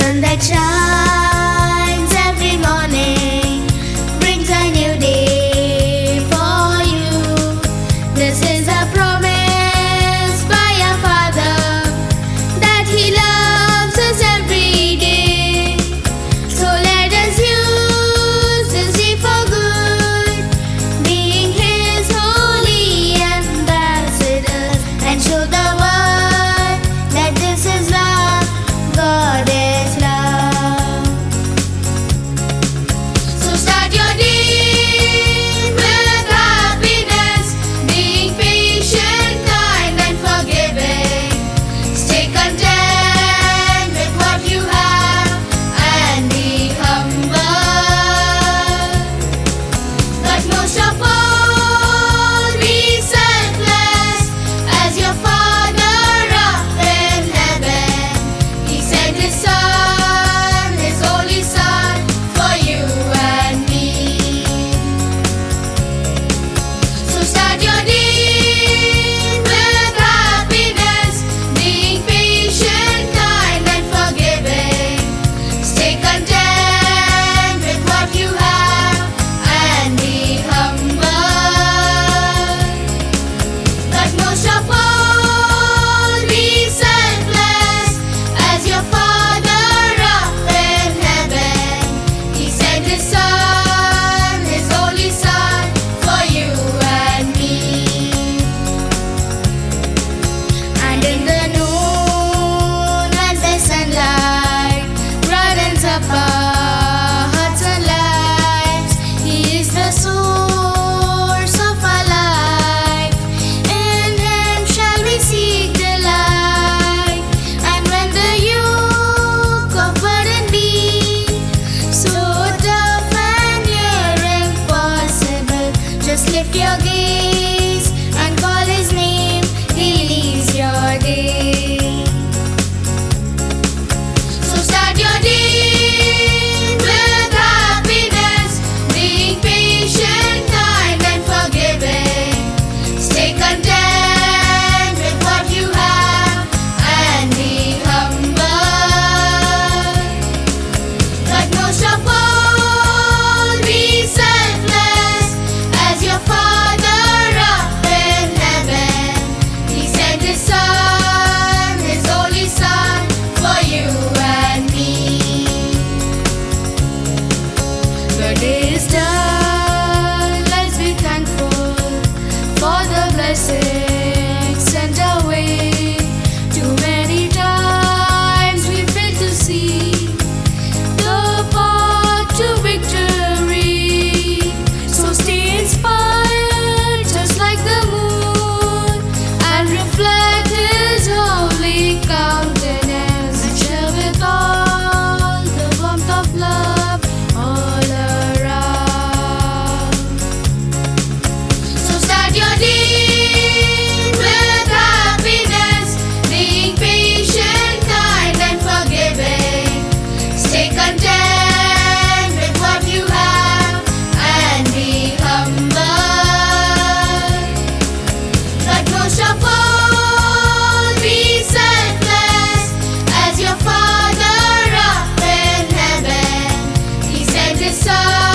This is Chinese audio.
曾在唱。It's a